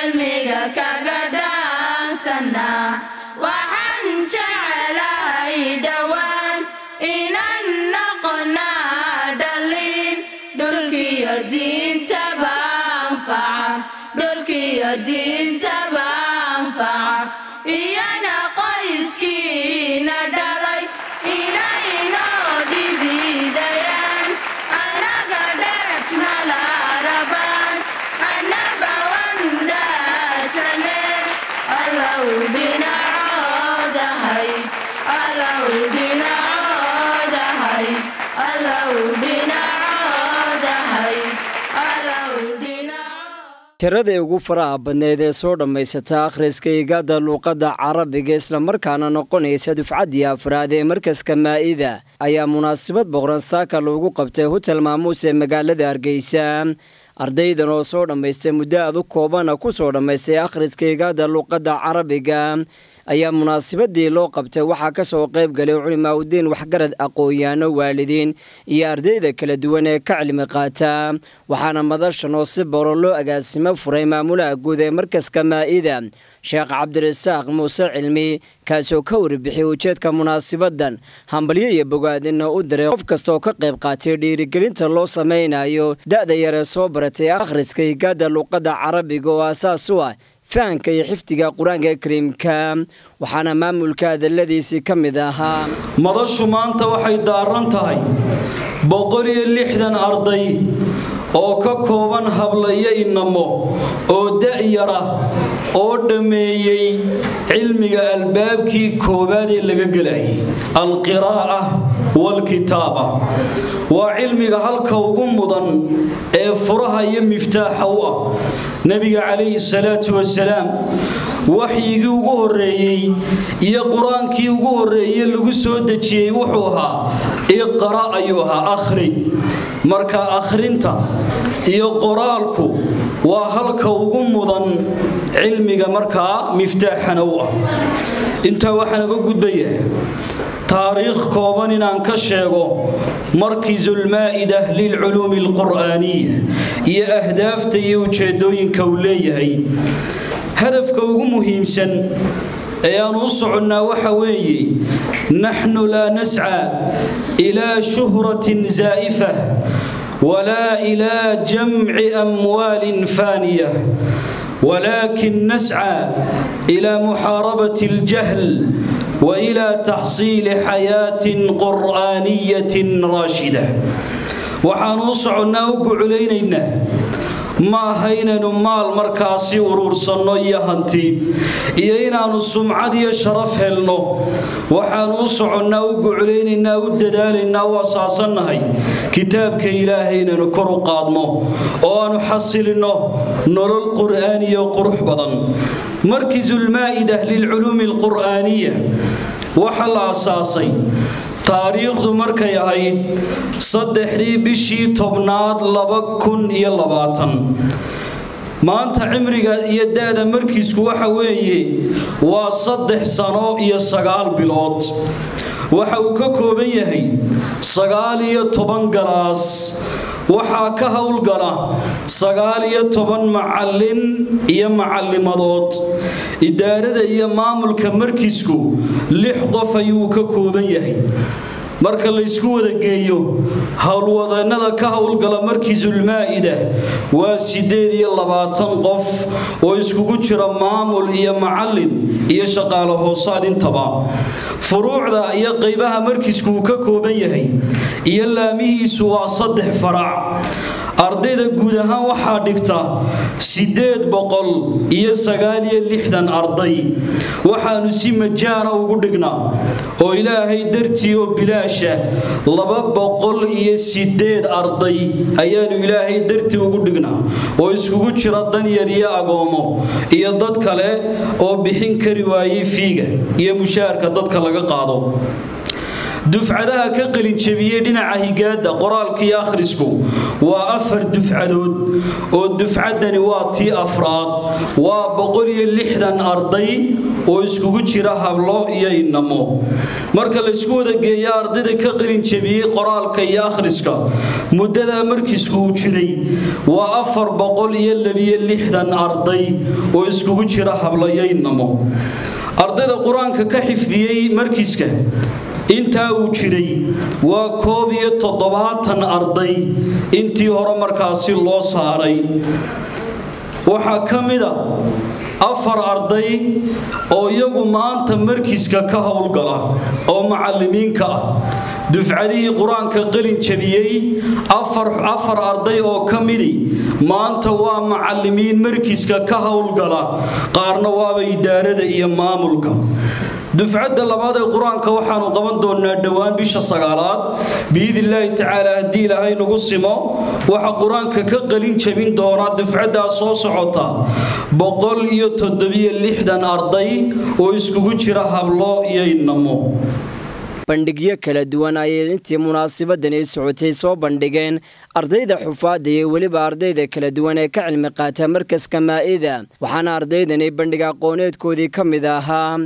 cilmiga kaga dhaasana waxaan jecelahay dhowaan inan noqonaa dhalin dhulkiyo diinta baanfaca dhulkiyo diinta baanfaca iyana tiradii ugu faraha badneed ee soo dhammaysata akhriska igaada luuqadda carabiga islamarkaana noqonaysa dufcaddii afraad ee markaska maa'ida. Ayaa munaasabad boqran saaka loogu qabtay hotel maamuus ee magaalada hargeysa. Ardaydan oo soo dhammaystay muddo aad u koobana ku soo dhammaystay akhriska igaada luuqadda carabiga ayaa munaasabadii loo qabtay. Waxaa ka soo qayb galay culimaaudiin waxgarad aqoon-yaano waalidiin iyo ardayda kala duwan ee ka cilmi qaata. Waxaana madashan oo si boro loo agaasimo furay maamulaha guud ee markaska maa'ida sheekh cabdirasaaq muuse cilmi kaasoo ka warbixiyay ujeedka munaasabadan hambalyo iyo bogaadina u diray qof kastaoo ka qayb qaatay dhiirigelinta loo samaynayo da'da yaree soo baratay akhriska igaada luuqadda carabiga oo aasaas u ah fahanka iyo xifdiga qur'aanka kariimka waxaana maamulka hadalladiisii ka mid ahaa. Madashu maanta waxay daaran tahay boqol iyo lixdan arday oo ka kooban habla iyo inamo oo da'yara oo dhammeeyey cilmiga albaabkii koowaad ee laga gelayay alqiraa'a waalkitaaba waa cilmiga halka ugu mudan ee furaha iyo miftaaxa u ah nebiga calayhi salaatu wasalaam waxyigii ugu horreeyey iyo qur'aankii ugu horreeye lagu soo dejiyey wuxuu ahaa iqra' ayuu ahaa akhri. Marka akhrinta iyo qoraalku waa halka ugu mudan cilmiga markaa miftaaxana u ah. Intaa waxaan uga gudbayaa تاريخ كوبان إن كشيغو مركز المائدة للعلوم القرآنية. هي أهداف تيو تشيدوين كولية هدف مهم. مهمسا أيان وصعنا وحوي نحن لا نسعى إلى شهرة زائفة ولا إلى جمع أموال فانية ولكن نسعى إلى محاربة الجهل وإلى تحصيل حياة قرآنية راشدة. وحنوصعنا وقعلينا ma haynaynu maal markaasi uruursanno iyo hanti. Iyo inaannu sumcad iyo sharaf helno. Waxaannu u soconnaa u guculaynaynaa u dadaalaynaa u asaasannahay kitaabka ilaahay inaynu kor u qaadno oo aannu xasilinno nolol qur'aaniyo qurux badan. Markisulmaa'ida lilculuumi alqur'aaniya waxa la asaasay taariikhdu markay ahayd saddexdii bishii tobnaad laba kun iyo labaatan. Maanta cimriga iyo da-da markiisku waxa weeye waa saddex sano iyo sagaal bilood. Waxa uu ka kooban yahay sagaal iyo toban galaas waxaa ka howlgala sagaal iyo toban macallin iyo macallimadood. Idaarada iyo maamulka markiisku lix qof ayuu ka kooban yahay marka laysku wada geeyo howlwadannada ka howlgala markiisulmaa'ida waa siddeed iyo labaatan qof oo iskugu jira maamul iyo macallin iyo shaqaalo hoosaad intaba. Furuucda iyo qaybaha markiisku uu ka kooban yahay iyo laamihiisu waa saddex farac ardayda guud ahaan waxaa dhigta siddeed boqol iyo sagaal iyo lixdan arday. Waxaanu si majaana ugu dhignaa oo ilaahay dartii oo bilaasha laba boqol iyo siddeed arday ayaanu ilaahay dartii ugu dhignaa oo iskugu jira danyar iyo agoomo iyo dad kale oo bixin kari waayey fiiga iyo mushaharka dadka laga qaado dufcadaha ka qalinjabiyey dhinaca higaadda qoraalka iyo akhrisku waa afar dufcadood oo dufcaddani waa tii afraad waa boqol iyo lixdan arday oo iskugu jira hablo iyo inamo marka laysku wada geeya ardayda ka qalinjabiyey qoraalka iyo akhriska muddadaa markiisku uu jiray waa afar boqol iyo labiyo lixdan arday oo iskugu jira hablo iyo inamo ardayda qur'aanka ka xifdiyey markiiska intaa uu jiray waa koob iyo toddobaatan arday intii hore markaasi loo saaray. Waxaa ka mid a afar arday oo iyagu maanta markiiska ka howlgala oo macallimiinka ah. Dufcadihii qur'aanka qalin jabiyey afar arday oo ka midi maanta waa macallimiin markiiska ka howlgala qaarna waaba idaarada iyo maamulka dufcadda labaad ee qur'aanka waxaanu qaban doonaa dhowaan bisha sagaalaad. Biidnillaahi tacaala haddii ilaahay nagu simo waxa qur'aanka ka qalin jabin doona dufcaddaa soo socota. Boqol iyo toddobiyo lixdan arday oo iskugu jira hablo iyo inamo bandhigyo kala duwan ayay intii munaasabadani socotay soo bandhigeen. Ardayda xufaadda iyo weliba ardayda kala duwan ee ka cilmi qaata markaska maa'ida. Waxaana ardaydani bandhig aqooneedkoodii ka mid ahaa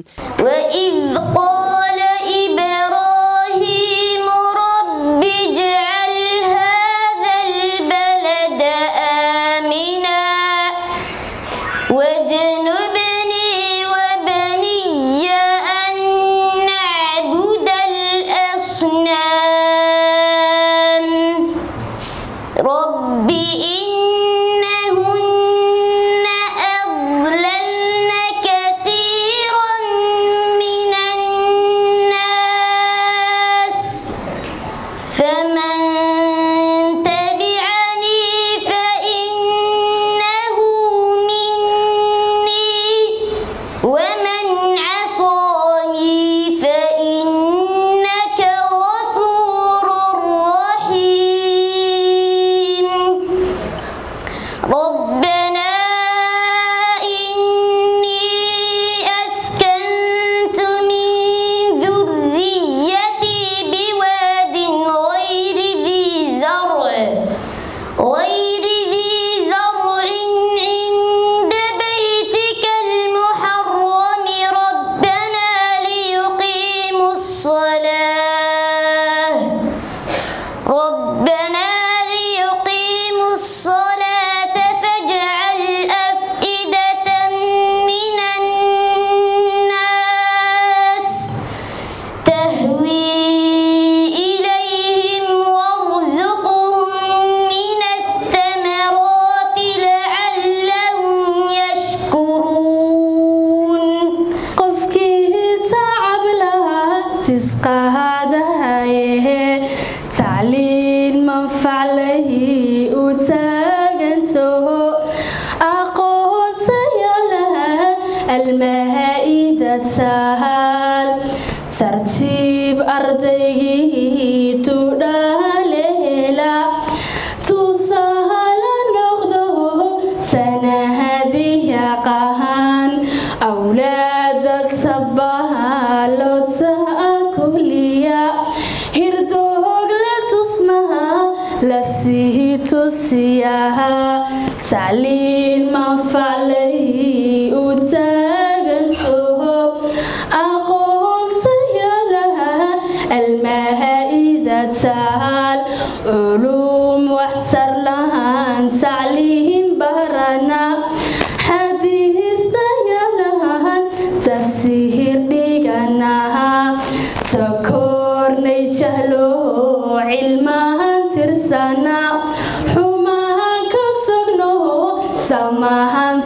takoornay jahlo cilmahan tirsana xumahan ka togno samahan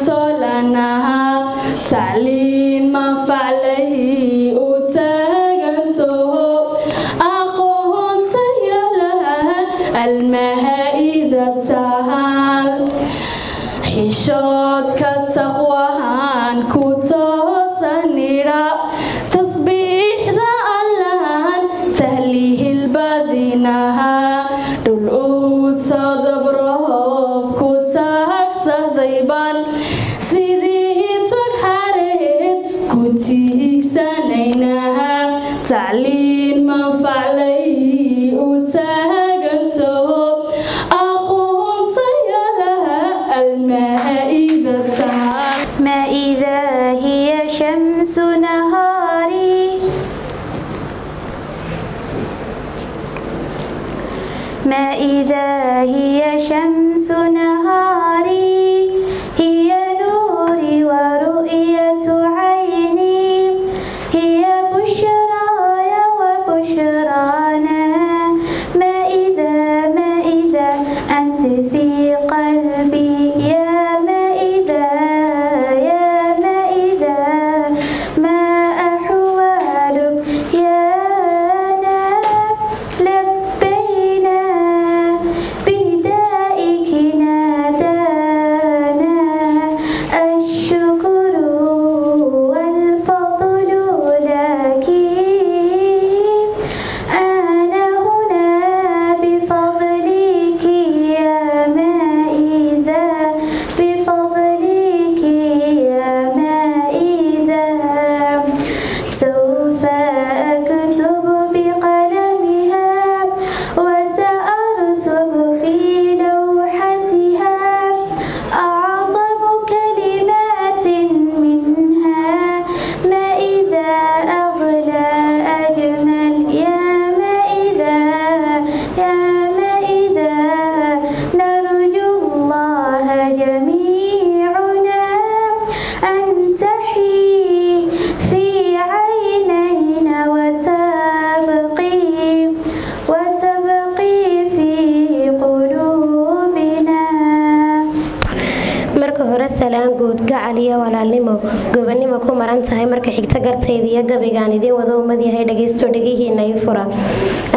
gacal iyo walaalnimo gobannimo ku maran tahay marka xigta gartayda iyo gabaygaan idiin wada ummad yahay dhagaysto dhegihiina i fura.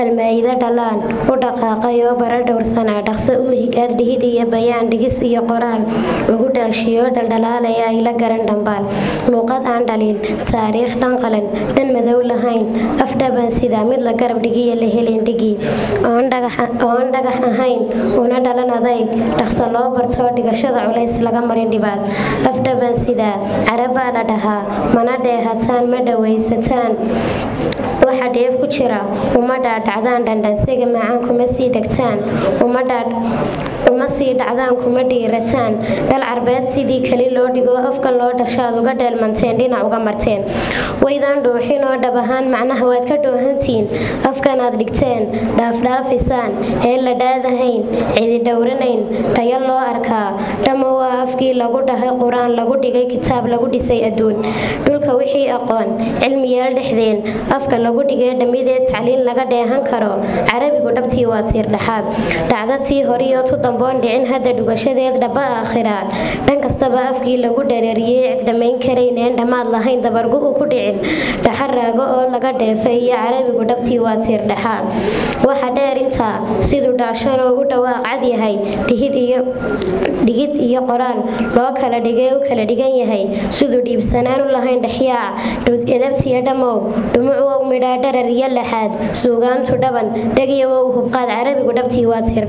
Almaa'ido dhalaan u dhaqaaqay oo bara dhowrsanaa dhaqso u higaad dhihid iyo bayaan dhigis iyo qoraal ugu dhaashiyo dhaldhalaalaya ay la garan dhambaal. Luuqad aan dhaliil taariikh dhan qalan dhan madow lahayn afdhaban sida mid la garab dhigiyo la helin dhigi oon dhagax ahayn una dhalan adayg dhaqso loo barto dhigashada culays laga marin dhibaad. Afdhaban sida carabaa la dhahaa mana dheehataan ma dhawaysataan. Waxa dheef ku jira uma dhaadhacdaan dhandhansiga macaan kuma sii dhegtaan. Uma sii dhacdaan kuma dhiirataan. Dhal carbeed sidii keli loo dhigo afkan loo dhashaad uga dheelmanteen dhinac uga marteen. Waydaan dhuuxin oo dhab ahaan macnaha waad ka dhoohantiin. Afkan aad dhigteen dhaafdhaafaysaan een la dhaadahayn cidi dhowranayn tayo loo arkaa. Dhammo waa afkii lagu dhahay qur'aan lagu dhigay kitaab lagu dhisay adduun. Dhulka wixii aqoon cilmiyaal dhexdeen. Afka lagu dhigay dhammideed tacliin laga dheehan karo. Carabigu dhabtii waa tiir dhexaad dhacdo tii horiyo tu damboon dhicin hadda dhugashadeed dhaba aakhiraad. Dhan kastaba afkii lagu dhareeriyey cid dhammayn karayneen dhammaad lahayn dabargu u ku dhicin. Dhaxaraago oo laga dheefay iyo carabigu dhabtii waa tiir waxa dheer intaa siduu dhaashan oo u dhawaaq cad yahay dhigid iyo qoraal loo kala dhigay u kala dhigan yahay. Siduu dhiibsanaan u lahayn dhexyaac edabtiyo dhammow dhumucwow midhaa dharar iyo laxaad suugaantu dhaban dhegyawow hubqaad carabigu dhabtii waa tiir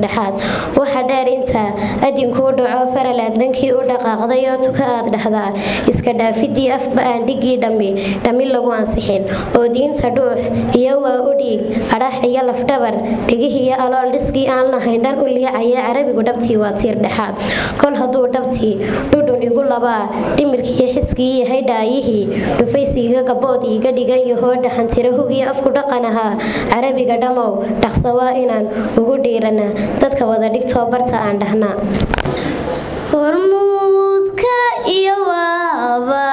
waxa dheer intaa adinkuu dhaco faralaad dhankii u dhaqaaqday oo tuka aad dhahdaa iska dhaafidii afba aan dhigii dhammi. Dhammi lagu ansixin. Oo diinta dhuux iyo waa u dhiig. Adhax iyo lafdhabar dhigihiyo alool dhiskii aan lahayn dhan u liicaya carabigu dhabtii waa tiir dhexaad kol hadduu dhabtii igu labaa dhimirkiiyo xiskii yahay dhaayihii dhufaysiiga gabood iiga dhigan yahoo dhaxantira hugiyo afku dhaqan ahaa carabiga dhammow dhaqsa waa inaan ugu dhiiranaa dadka wada dhigtoo barta aan dhahnaa hormuudka iyo waaba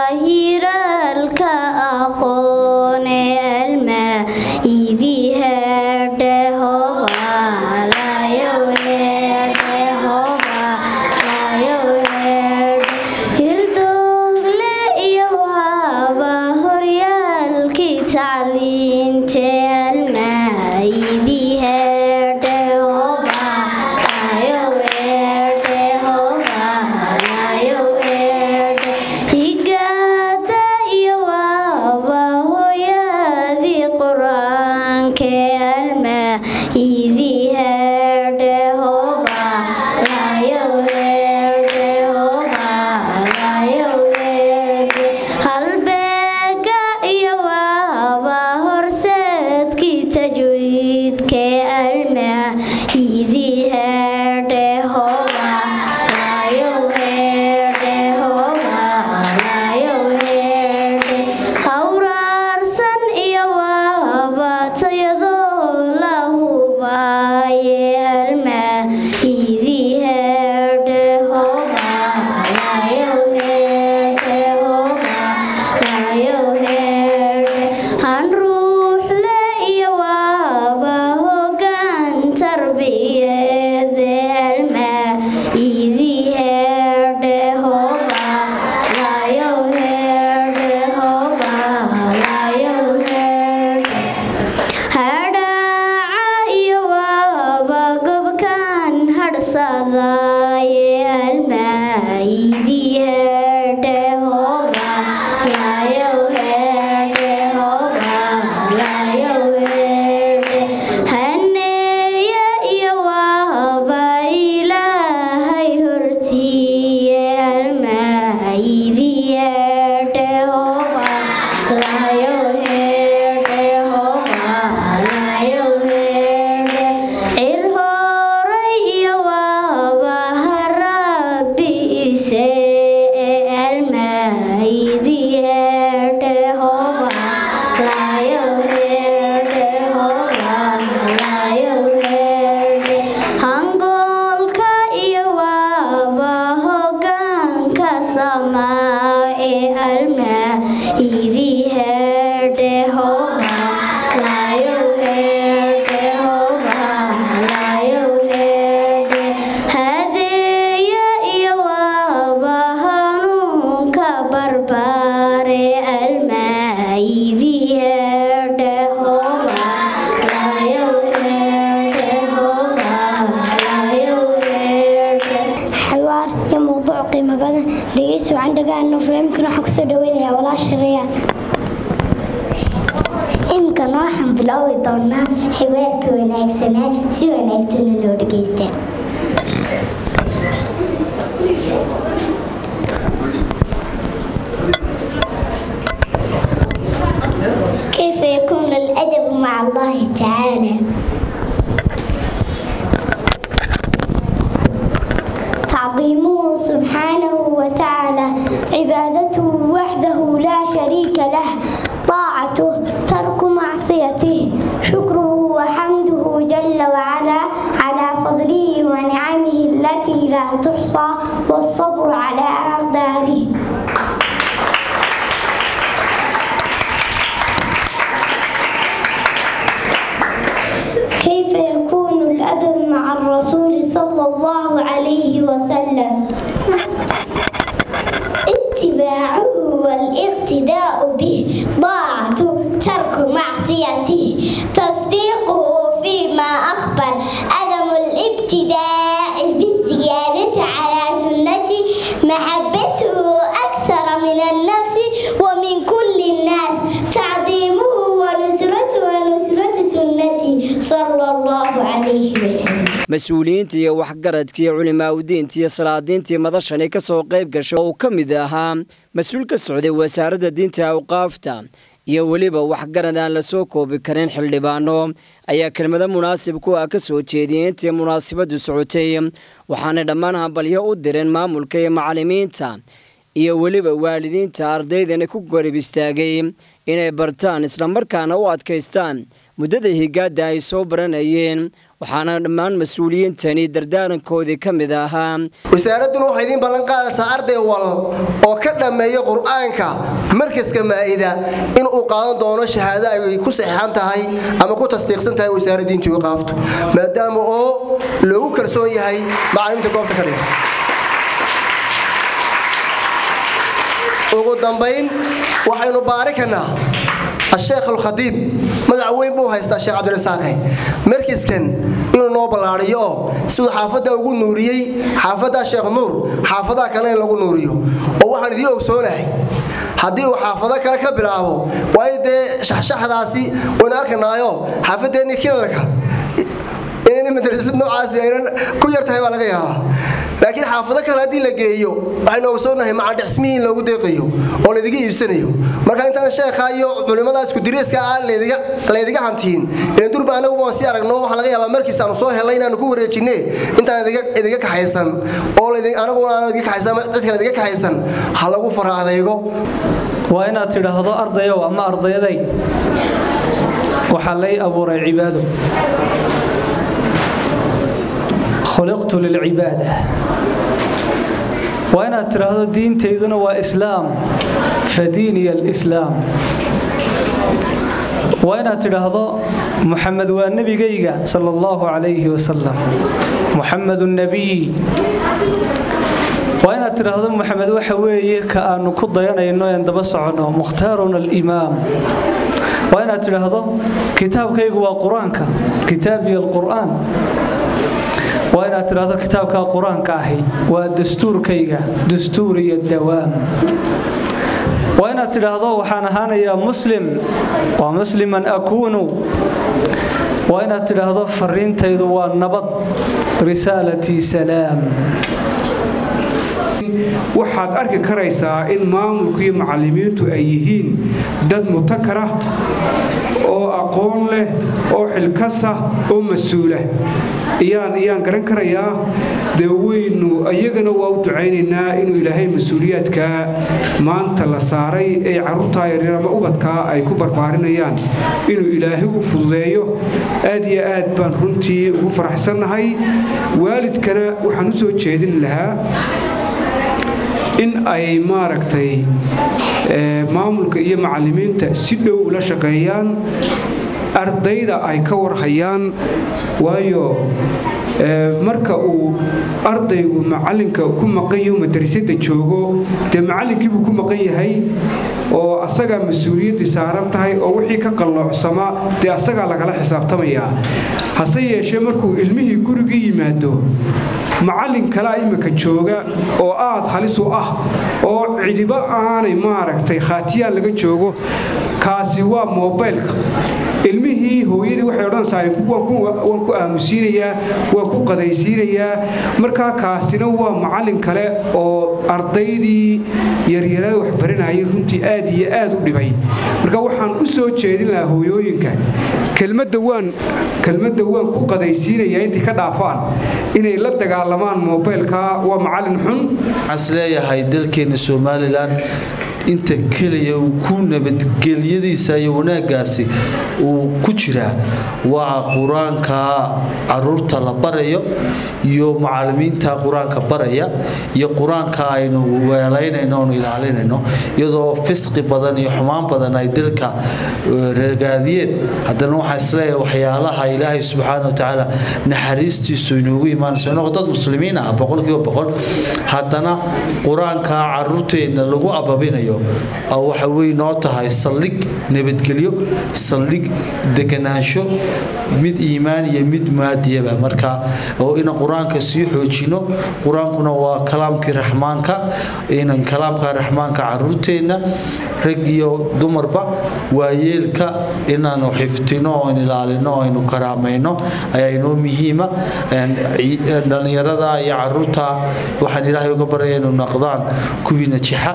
had a home. Wanaagsanaa si wanaagsan noo dhegaystaan كيف يكون الأدب مع الله تعالى؟ تعظيمه سبحانه وتعالى عبادته وحده لا شريك له. تحصى والصبر على أقداره. mas'uuliyiintii iyo waxgaradkii culimaaudiintiiyo salaadiintii madashani ka soo qayb gashay oo uu ka mid ahaa mas'uul ka socday wasaaradda diinta awqaafta. Iyo weliba waxgarad aan la soo koobi karin xildhibaano ayaa kelmado munaasib ku ah ka soo jeediyey intii munaasibaddu socotay. Waxaanay dhammaan hambalyo u direen maamulka iyo macallimiinta iyo weliba waalidiinta ardaydana ku garab istaagay inay bartaan islamarkaana u adkaystaan muddada higaadda ay soo baranayeen waxaana dhammaan mas'uuliyiintani dardaarankoodii ka mid ahaa. Wasaaradduna waxay idiin ballan qaadaysaa arday wal oo ka dhammeeya qur'aanka markaska maa'ida in uu qaadan doono shahaado ay ku saxiixan tahay ama ku tasdiiqsan tahay iyo qaaftu maadaama oo loogu kalsoon yahay macalimiinta goobta ka dhiga ugu dambayn waxaynu baarikanaa asheekh alkhadiib magac weyn buu haystaa sheekh cabdirasaaqe markiskan inuu noo ballaadhiyo oo siduu xaafadda ugu nuuriyey xaafaddaa sheekh nuur xaafadaha kale in lagu nuuriyo. Oo waxaan idiin ogsoonahay haddii uu xaafado kale ka bilaabo waayo dee shaxshaxdaasi waynu arkanaayo xaafaddeenni kilalka inayna madrasad noocaasi aynan ku yar tahay baa laga yaabaa laakiin xaafado kale haddii la geeyo waxaynu ogsoonahay macadhexsmihii in loogu deeqayo oo laydiga iibsanayo. Marka intaan sheekha iyo culimmada iskudiriiska ah laydiga hantiin ilan durba anagu waan sii aragno waxaa laga yaabaa markiis aanu soo helay inaanu ku wareejinne intaan idiga kaxaysan oo anaguna aan idiga kaxaysan cid kale idiga kaxaysan. Ha lagu fara adaygo waa inaad tidhaahdo ardayow ama ardayaday? Waxaa lay abuuray cibaado. Khuliqtu lilcibaada waa inaad tidhaahdo diintayduna waa islaam. Fa diiniya alislaam. Waa inaad tidhaahdo muxamed waa nebigayga sala allahu calayhi wasalam muxamedu nebiy waa inaad tidhaahdo muxamed waxa weeye ka aanu ku dayanayno een daba soconno mukhtaaruna alimaam. Waa inaad tidhaahdo kitaabkaygu waa qur'aanka. Kitaabiya alqur'aan waa inaad tidhaahdo kitaabka qur'aanka ahi waa dastuurkayga dastuur iyo dawaam. Waa inaad tidhaahdo waxaan ahaanayaa muslim waa musliman akuunu. Waa inaad tidhaahdo fariintaydu waa nabad risaalatii salaam. Waxaad arki karaysaa in maamulku iyo macallimiintu ay yihiin dad mutakara oo aqoon leh oo xilkasa oo mas'uula iyaan iyaan garan karayaa dee weynu iyagana waa u ducaynaynaa inuu ilaahay mas'uuliyaadka maanta la saaray ee carruurtaa yaryar ama ubadkaa ay ku barbaarinayaan. Inuu ilaahay u fududeeyo aad iyo aad baan runtii ugu faraxsannahay. Waalidkana waxaan u soo jeedin lahaa in ay maaragtay maamulka iyo macallimiinta si dhow ula shaqeeyaan ardayda ay ka warhayaan waayo marka uu ardaygu macallinka ku maqan madrasada joogo dee macallinkiibuu ku maqan yahay oo asagaa mas'uuliyaddii saaran tahay oo wixii ka qalloocsama dee asagaa lagala xisaabtamayaa hase yeeshee markuu ilmihii gurigii yimaado macallin kalea imika jooga oo aad halis u ah oo cidibo aanay maaragtay khaatiyaan laga joogo kaasi waa moobaylka ilmihii hooyadii waxay odhanaysaa waan ku aamusiinayaa waan ku qadaysiinayaa markaa kaasina waa macallin kale oo ardaydii yaryarada waxbaranayay runtii aad iyo aad u dhibay. Marka waxaan u soo jeedin lahaa hooyooyinka kelmadda waan ku qadaysiinayaa intay ka dhaafaan inay la dagaalamaan moobaylka waa macallin xun. Waxaan is leeyahay dalkeenna somalilan inta keliya ku nabadgelyadiisa iyo wanaaggaasi uu ku jiraa waa qur'aanka carruurta la barayo iyo macallimiinta qur'aanka baraya iyo qur'aanka aynu weelaynayno oonu ilaalinayno iyadoo fisqi badan iyo xumaan badan ay dalka ragaadiyeen. Haddana waxaan is leeyahay waxyaalaha ilaahay subxaana wa tacaala naxariistiisu inoogu imaanayso inagoo dad muslimiin ah boqolkiiba boqol. Haddana qur'aanka caruurteenna lagu ababinayo waxa wey noo tahay saldhig nabadgelyo saldhig deganaansho mid iimaan iyo mid maadiyaba marka oo inaan qur'aanka sii xoojino qur'aankuna waa kalaamkii raxmaanka inan kalaamka raxmaanka caruurteenna rag iyo dumarba waayeelka inaanu xiftino oon ilaalino aynu karaamayno ayaa inoo muhiima. Dhallinyarada iyo carruurta waxaan ilaahay uga baraya inu naqdaan kuwii najixa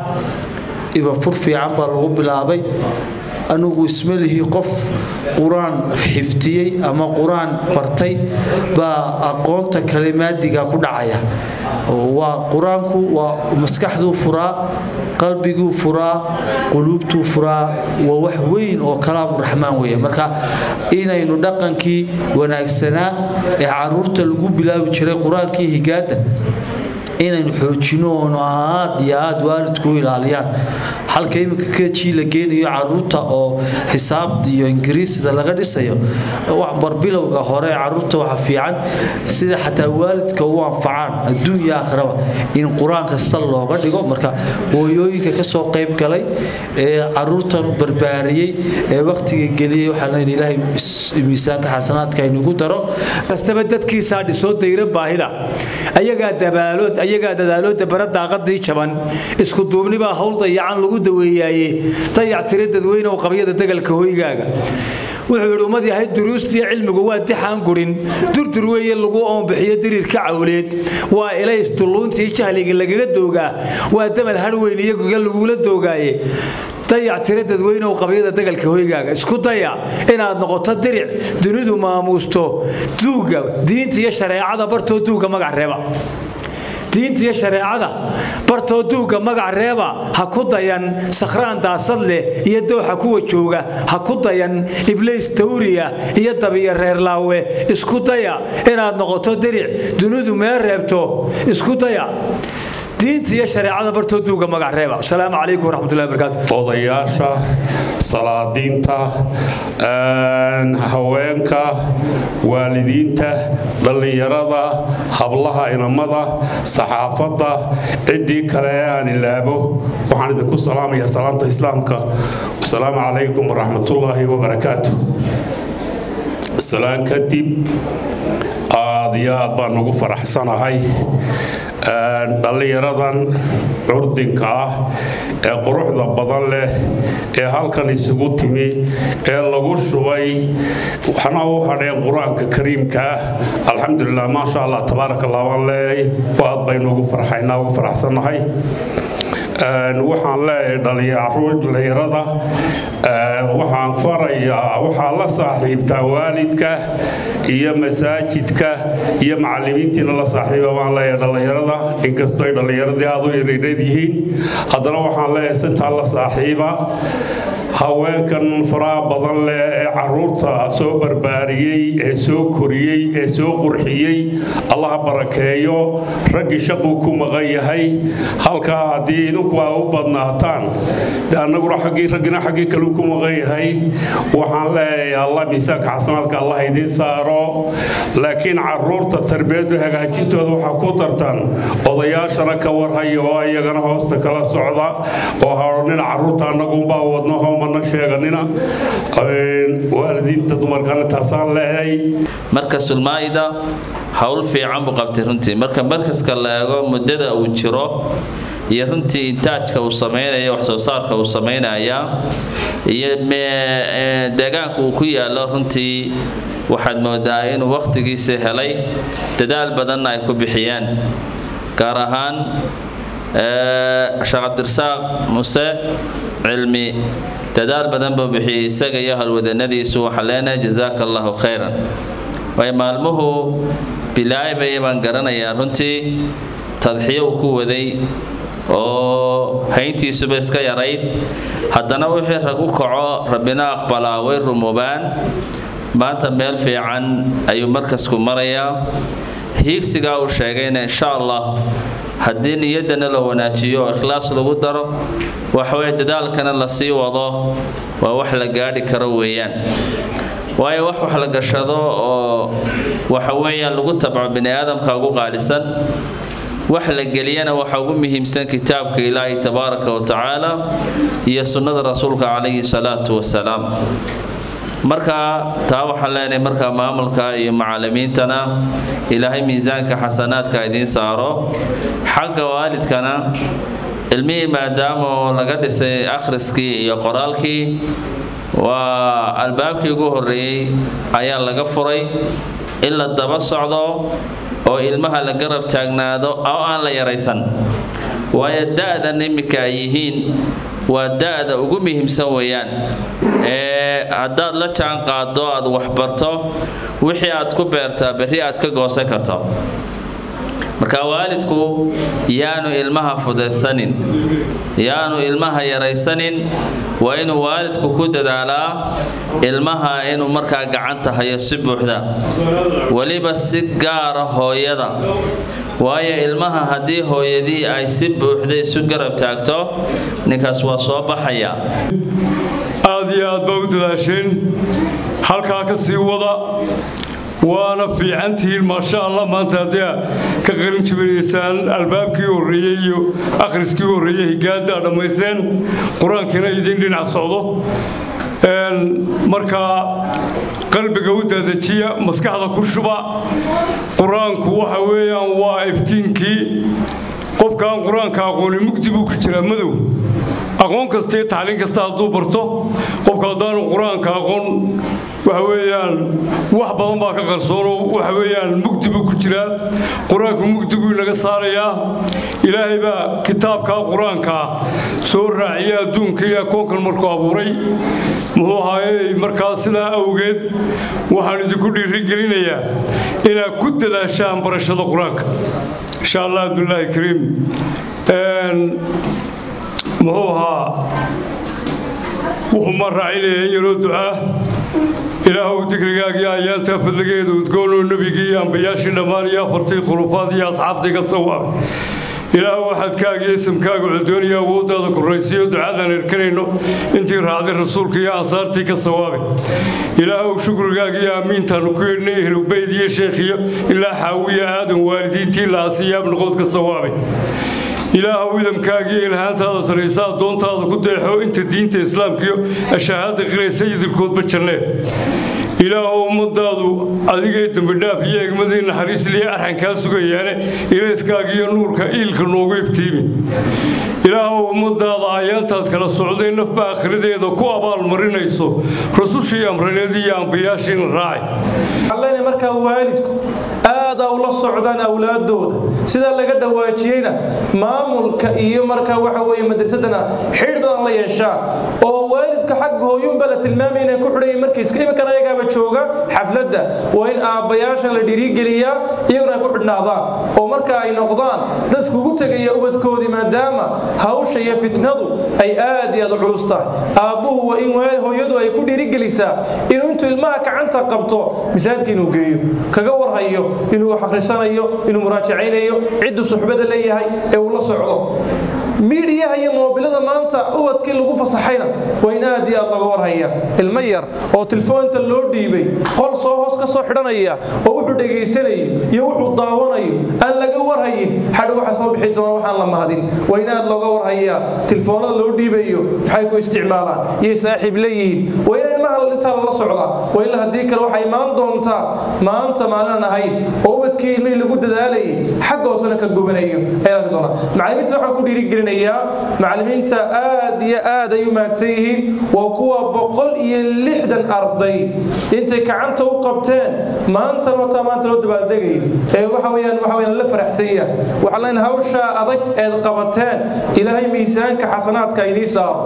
iba fur fiican baa lagu bilaabay. Anugu isma lihi qof qur'aan xiftiyey ama qur'aan bartay baa aqoonta kale maadiga ku dhacaya. Waa qur'aanku waa maskaxduu furaa qalbiguu furaa quluubtuu furaa waa wax weyn oo kalaamu raxmaan weeye. Marka inaynu dhaqankii wanaagsanaa ee carruurta lagu bilaabi jiray qur'aankii higaada inaynu xoojino oonu aad iyo aad waalidku ilaaliyaan. Halka iminka kejii la geenayo carruurta oo xisaab iyo ingiriisida laga dhisayo barbilowga hore carruurta waxa fiican sida xataa waalidka u anfacaan adduun iyo aakhiraba in qur'aanka sal looga dhigo. Marka hooyooyinka ka soo qayb galay ee caruurtan barbaariyey ee wakhtiga geliyey waxaa leeyahay ilaahay miisaanka xasanaadka aynugu daro. Kastaba dadkiisaa dhisoo dayra baahida. Ayagaa dabaalood ayagaa dadaalooda bara daaqadii jaban. Isku duubnibaa hawl dayacan lagu daweeyaaye. Dayac tira dadweyne oo qabyada degalka hoygaaga. Wuxuu yidhi ummad yahay duruustiiyo cilmigu waa dixaan gurin. Durdur weeye lagu oonbixiyo dirirka cawleed. Waa ilays dulluuntii jahliga lagaga doogaa. Waa damal harweyn iyaguga lagula doogaaye. Dayac tira dadweyne oo qabyada degalka hoygaaga. Isku daya inaad noqoto diric dunidu maamuusto. Duuga diinta iyo shareecada bartoo duuga magac reeba diinta iyo shareecada. Bartoo duuga magac reeba ha ku dayan sakhraan daasad leh iyo dooxa kuwa jooga. Ha ku dayan ibliis tawriya iyo dabiya reerlaawe isku daya inaad noqoto diric. Dunidu mee reebto isku daya diinta iyo shareecada bartoo duuga magac reeba asalaamu calaykum waraxmatullahi wabarakaatu odayaasha salaadiinta haweenka waalidiinta dhallinyarada hablaha inamada saxaafadda ciddii kale ee aan ilaabo waxaan idinku salaamayaa salaamta islaamka. Wasalaamu calaykum waraxmatullaahi wabarakaatu salaan kadib aad baan ugu faraxsanahay dhallinyaradan curdinka ah ee quruxda badan leh ee halkan isugu timi ee lagu shubay. Waxna u hadheen qur'aanka kariimka ah. Alxamdulilah maasha allah tabaaraka allah leeyahay. Aad baynu ugu farxaynaa ugu faraxsannahay waxaan leeyahay dhallinyarada waxaan farayaa waxaa la saaxiibtaa waalidka iyo masaajidka iyo macalimiintiina la saaxiiba baan leeyahay dhallinyarada inkastoo ay dhallinyaradii aad u yareereed yihiin haddana waxaan leeyahay sintaa la saaxiiba haweenkan faraha badan leh ee carruurta soo barbaariyey ee soo koriyey ee soo qurxiyey allaha barakeeyo raggii shaquu ku maqan yahay. Halkaa haddii idinku aa u badnaataan annaguna raggina xaggii kale ku maqan yahay. Waxaan leeyahay allah miisaanka xasanaadka allah idiin saaro. Laakiin carruurta tarbiyadu hagaajintooda waxaa ku dartaan odayaashana ka warhaya oo iyagana hoosta kala socda oo haodhina carruurta annagunbaa wadno hoomana sheeganina waalidiinta dumarkana taasaan leeyahay markasulmaa'ida howl fiican buu qabtay runtii. Marka markaska la eego muddada uu jiro iyo runtii intaajka uu samaynayo wax soo saarka uu samaynaya iyo deegaanka uu ku yaallo runtii waxaad moodaa inuu wakhtigiisa helay dadaal badanna ay ku bixiyaan. Gaar ahaan sheekh cabdirasaaq muse cilmi dadaal badan buu bixiyey isaga iyo halwadanadiisu waxaan leenahay jazaaka allahu khayran. Way maalmuhu bilaabaya baan garanayaa. Runtii tadxiyo uu ku waday oo hayntiisuba iska yarayd. Haddana wixii rag u kaco rabbina aqbalaa way rumoobaan maanta meel fiican ayuu markasku marayaa. Hiigsigaa uu sheegayna insha allah haddii niyaddana la wanaajiyo oo ikhlaas lagu daro waxaweye dadaalkana la sii wado. Waa wax la gaadhi karo weeyaan. Waayo wax wax la gashado oo waxa weeyaan lagu tabco bini aadamka ugu qaalisan wax la geliyana waxa ugu muhiimsan kitaabka ilaahi tabaaraka wa tacaala iyo sunnada rasuulka calayhi salaatu wasalaam marka taa waxaan leenahay markaa maamulka iyo macalimiintana ilaahay miisaanka xasanaadka idiin saaro. Xagga waalidkana ilmihii maadaama laga dhisay akhriskii iyo qoraalkii waa albaabkii ugu horreeyey ayaa laga furay. In la daba socdo oo ilmaha la garab taagnaado oo aan la yaraysan. Waayo da-dan iminka ay yihiin waa da-da ugu muhiimsan weeyaan. ee haddaad la jaan qaado aad waxbarto wixii aad ku beertaa berri aad ka goosan karto marka waalidku yaanu ilmaha fudaysanin yaanu ilmaha yaraysanin waa inuu waalidku ku dadaalaa ilmaha inuu markaa gacanta hayo si buuxda. Weliba si gaara hooyada. Waayo ilmaha haddii hooyadii ay si buuxda isu garab taagto ninkaas waa soo baxaya. Aad iyo aad baa u dadaasheen halkaa ka sii wada waana fiicantihiin maasha allah maanta aad ka qalin jibinaysaan albaabkii horreeyey iyo akhriskii horreeyey higaada dhammaysteen qur'aankiina idin dhinac socdo. Markaa qalbiga u daadajiya maskaxda ku shuba. Qur'aanku waxa weeyaan waa iftiinkii. Qofkaan qur'aanka aqooni mugdi buu ku jiraa madow aqoon kasta iyo tacliin kasta hadduu barto qofka haddaanu qur'aanka aqoon waxa weeyaan wax badan baa ka qarsoono waxa weeyaan mugdi buu ku jiraa. Qur'aanku mugdi inaga saarayaa. Ilaahay baa kitaabkaa qur'aanka soo raaciya adduunka iyo akoonkan markuu abuuray. Muxuu ahaayey markaa sidaa awgeed waxaan idinku dhiirigelinayaa inaad ku dadaashaan barashada qur'aanka. Insha allah abdullaahi kariim muxuu ahaa wuxuu ma raacinaya in yaroo ducaa ilaahow dikrigaagiyo ayaantaa fadligeeda udgoonoo nebigii iyo ambayaashii dhammaan iyo afartii khulufaad iyo asxaabtii ka sawaabay ilaahow waxaadkaaga iyo isamkaaga cudooniyo awooddaada korraysiyo ducadaan erkanayno intii raacday rasuulka iyo ansaartii ka sawaabay. Ilaahow shukrigaaga iyo aamiintaanu ku yeedhnay ehlubayd iyo sheekhiyo ilaa xaawiya aadan waalidiintii la asiya abnoqood ka sawaabay ilaahow idamkaagiyo ilhaantaada saraysa addoontaada ku deexo inta diinta islaamkiyo ashahaada qiraysa idilkoodba jannee ilaahow ummadaadu adigay dembidhaaf iyo egmadii naxariis liya arxankaa sugayaane ilayskaaga iyo nuurka iilka noogu ibtiimi ilaahow ummadaada ayaantaad kala socday nafba akhiradeeda ku abaalmarinayso rasushii amraneed iyo ambiyaashiina allena markaa waalidku aada ula socdaan awlaadooda. Sidaa laga dhawaajiyeyna maamulka iyo markaa waxa weeye madrasadana xidh badan la yeeshaan. Oo waalidka xagga hooyuunba la tilmaamay inay ku xidhayiin markiiska iminkana ayagaaba jooga xafladda. Waa in aabbayaashan la dhiirigeliyaa iyaguna ay ku xidhnaadaan. Oo marka ay noqdaan dadkuugu tegaya ubadkoodii maadaama hawsha iyo fitnadu ay aad iyo aad u culus tahay. Aabbuhu waa in hooyadu ay ku dhiirigelisaa inuu intuu ilmaha gacanta qabto masaajidka inuu geeyo kaga warhayo inuu wax akhrisanayo inuu muraajacaynayo ciddu suxbada leeyahay ee uu la socdo. Miidiyaha iyo moobilada maanta ubadkii lagu fasaxayna waa in aad iyo aad looga warhaya ilmo yar oo tilfoonta loo dhiibay qol soo hoos ka soo xidhanaya oo wuxuu dhegaysanayo iyo wuxuu daawanayo aan laga warhayin xadha waxa soo bixi doona waxaan la mahadin waa in aad looga warhayaa tilfoonada loo dhiibayo maxay ku isticmaalaan iyay saaxiib leeyihiin waa in ilmaha intaa lala socdaa waa ila haddii kale waxaa imaan doontaa maanta maalinaan ahayn oo ubadkii ilmihii lagu dadaalayay xagga hoosena ka gubanayo ayaa arki doonaa macallimiinta waxaan ku dhiirigelinayaa macallimiinta aad iyo aad ay u mahadsan yihiin waa kuwa boqol iyo lixdan arday intay gacanta u qabteen maantana wataa maanta loo dabaaldegayo ee waxa weeyaan waxa weeyaan la faraxsan yahay waxaa leen hawsha adag eed qabateen ilaahay miisaanka xasanaadka inii saaro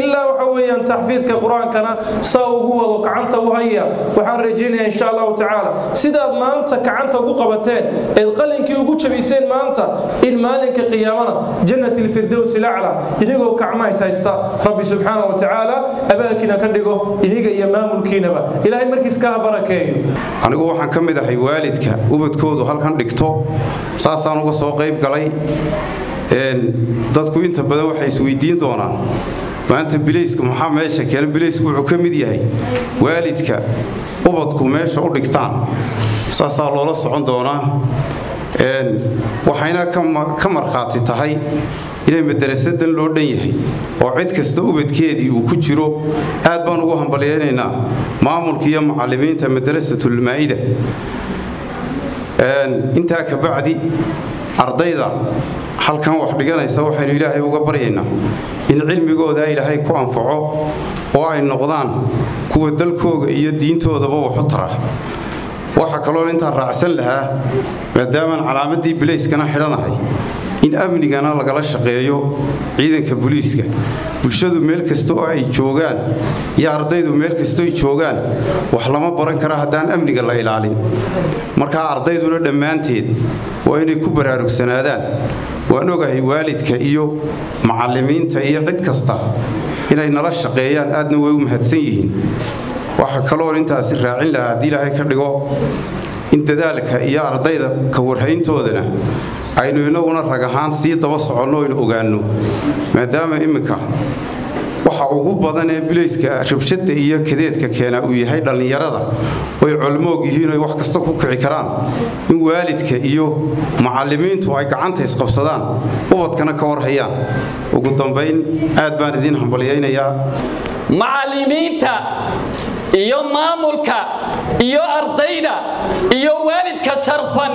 ilaa waxa weeyaan taxfiidka qur-aankana saa ugu wado gacanta u haya waxaan rajaynayaa insha allahu tacaala. Sidaad maanta gacanta ugu qabateen eed qalinkii ugu jabiseen maanta in maalinka qiyaamana jannati lfirdows ilacla inigoo gacmahays haysta. Rabbi subxaana wa tacaala abaalkiina ka dhigo iniga iyo maamulkiinaba. Ilaahay markiis ka ha barakeeyo. Anigu waxaan ka mid ahay waalidka ubadkoodu halkan dhigto saasaan uga soo qayb galay. Dadku inta badan waxay isweydiin doonaan maanta bilaysku maxaa meesha keena bilaysku wuxuu ka mid yahay waalidka ubadku meesha u dhigtaan. Saasaa loola socon doonaa waxayna ka markhaati tahay inay madarasadan loo dhan yahay. Oo cid kasta ubadkeedii uu ku jiro aad baan ugu hambalyaynaynaa maamulka iyo macallimiinta madarasatulmaa'ida intaa ka bacdi ardayda halkan wax dhiganaysa waxaynu ilaahay uga baryaynaa in cilmigooda ilaahay ku anfaco oo ay noqdaan kuwa dalkooga iyo diintoodaba waxu tara. Waxaa kaloo intaan raacsan lahaa maadaamaan calaamadii bilayskana xidhanahay in amnigana lagala shaqeeyo ciidanka booliiska bulshadu meel kasta oo ay joogaan iyo ardaydu meel kastoo ay joogaan wax lama baran kara haddaan amniga la ilaalin. Markaa ardayduna dhammaanteed waa inay ku baraarugsanaadaan waan ogahay waalidka iyo macallimiinta iyo cid kasta inay nala shaqeeyaan aadna way u mahadsan yihiin. Waxaa kaloo intaasi raacin lahaa haddii ilaahay ka dhigo in dadaalka iyo ardayda ka warhayntoodana aynu inaguna rag ahaan sii daba soconno aynu ogaanno maadaama imminka waxa ugu badan ee bilayska rabshadda iyo kadeedka keena uu yahay dhallinyarada oy colmoog yihiin oy wax kasta ku kici karaan. In waalidka iyo macallimiintu ay gacanta isqabsadaan ubadkana ka warhayaan. Ugu dambayn aad baan idiin hambalyaynayaa iyo maamulka iyo ardayda iyo waalidka sharfan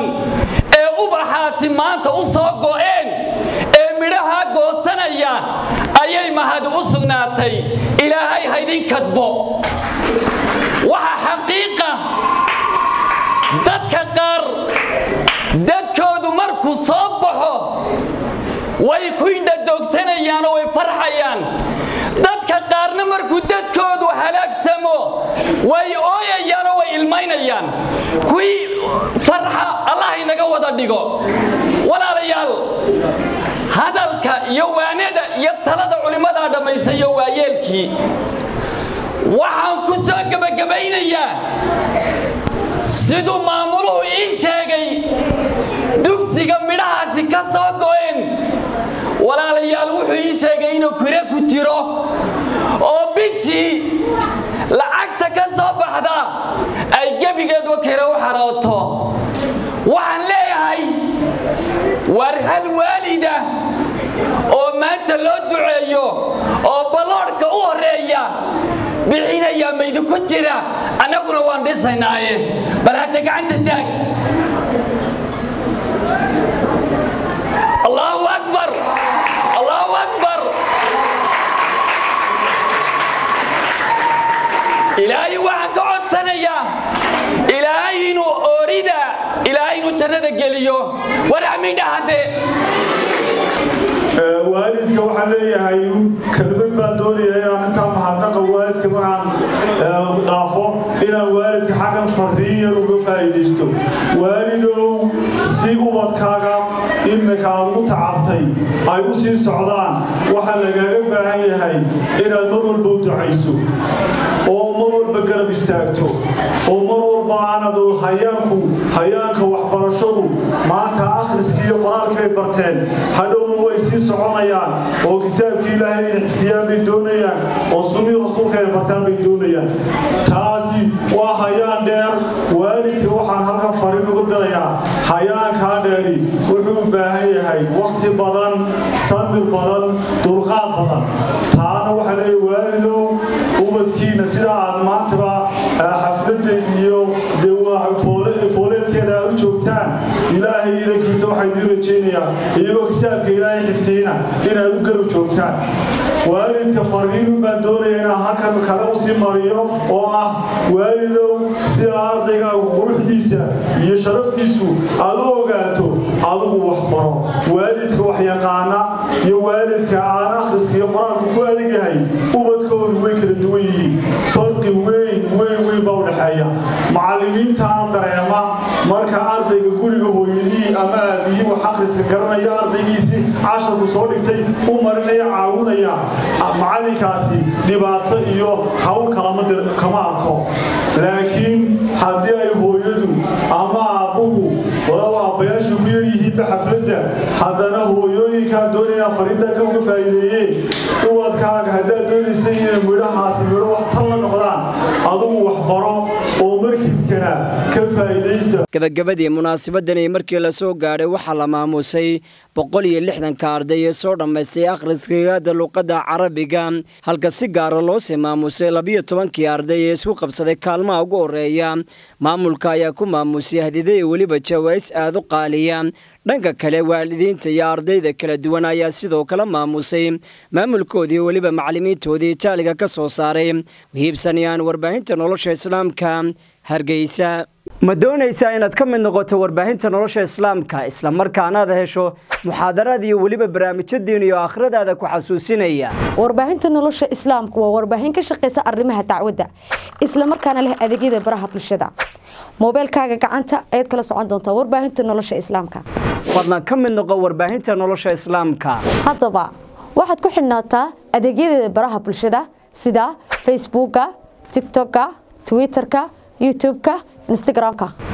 ee ubaxaasi maanta u soo go'een ee midhahaa goosanaya ayay mahad u sugnaatay. Ilaahay haydin kadbo. Waxa xaqiiqa dadka qaar dadkoodu markuu soo baxo way ku indhadoogsanayaan oo way farxayaan dadka qaarna markuu dadkoodu halaagsamo way ooyayaan oo way ilmaynayaan. Kuwii farxa allah inaga wada dhigo. Walaalayaal hadalka iyo waanada iyo talada culimmadaa dhammaysayo waa yeelkii waxaan ku soo gebagabaynayaa siduu maamuluhu ii sheegay dugsiga midhahaasi ka soo go'een walaalayaal wuxuu ii sheegay inuu kure ku jiro oo bishii lacagta ka soo baxda ay gebigeedu kire u xarooto waxaan leeyahay war hal waalida oo maanta loo duceeyo oo balloodhka u horreeya bixinaya baa maydinku jira? Annaguna waan dhisaynaaye bal hadda gacanta taag. Allahu akbar allahu akbar ilaahay waxaan ka codsanayaa ilaahay inuu oorida jannada geliyo. War amindha haddee waalidka waxaan leeyahay kelmad baan doonayaa inaan intaa mahadnaqa waalidka markaan dhaafo inaan waalidka xaggan fariin yar uga faa'iidaysto waalidow si ubadkaaga imika aad ugu tacabtay ay u sii socdaan waxaa lagaaga baahan yahay inaad mar walba u ducayso. Oo mar walba garab istaagto. Oo mar walba aanad hayaanku hayaanka waxbarashadu maanta akhriska iyo qoraalka ay barteen. Hadhowna way sii soconayaan oo kitaabkii ilaahay inay xifdiyaan bay doonayaan oo sunnii rasuulka ay bartaan bay doonayaan. Taasi waa hayaan dheer. Waalidka waxaan halkan fariin ugu dirayaa hayaankaa dheeri. Wuxuu u baahan yahay wakhti badan samir badan dulqaad badan. Taana waxaa leeyahay waalidow ubadkiina sida aad maantaba xafladeed iyo fooleedkeeda aad u joogtaan ilaahay idankiisa waxaa rajaynayaa iyagoo kitaabka ilaahay xifdiyeyna inaad u garab joogtaan waalidka fariinu baan doonaya inaan halkan kale u sii mariyo oo ah waalidow si ardayga quruxdiisa iyo sharaftiisu aad u ogaato adigu waxbaro waalidka wax yaqaana iyo waalidka aan akhriska iyo qoraalku ku adag yahay ubadkoodu way kala duwan yihiin farqi weyn weyn weyn baa u dhexeeya macallimiintaana dareema marka ardayga guriga hooyadii ama aabihii wax akhriska garanaya ardaygiisii casharku soo dhigtay u marinaya caawinaya. Macallinkaasi dhibaato iyo hawl kama arko. Laakiin haddii ay hooyadu ama aabbuhu walaw yaryihiinba xafladda haddana hooyooyinkaa doonayna fariintaa ka uga faa'iideeyeen ubadkaaga haddaad doonaysa inay midhahaasi midho wax tan la noqdaan adugu wax baro oo markiiskana ka faa'iidaysta gabagabadii munaasabadani markii la soo gaadhay waxaa la maamusay boqol iyo lixdanka arday ee soo dhammaystay akhriskaada luqadda carabiga halka si gaara loosii maamusay labiyo tobankii arday ee isku qabsaday kaalmaha ugu horreeya maamulka ayaa ku maamusay hadiday weliba jawaais aad u qaaliya dhanka kale waalidiinta iyo ardayda kala duwan ayaa sidoo kale maamusay. Maamulkoodii weliba macallimiintoodii jaaliga ka soo saaray. Hiibsanayaan warbaahinta nolosha islaamka. Hargeysa ma doonaysaa inaad ka mid noqoto warbaahinta nolosha islaamka islamarkaanaad hesho muxaadaraad iyo weliba barnaamijyo diin iyo aakhiradaada ku xasuusinaya warbaahinta nolosha islaamku waa warbaahin ka shaqaysa arrimaha dacwadda islamarkaana leh adeegyada baraha bulshada. Moobeelkaaga gacanta ayaad kala socon doontaa warbaahinta nolosha islaamka. Fadlan ka mid noqo warbaahinta nolosha islaamka. Haddaba waxaad ku xidhnaataa adeegyadeeda baraha bulshada sida facebooka tiktoka twitterka youtubeka انستغرامك.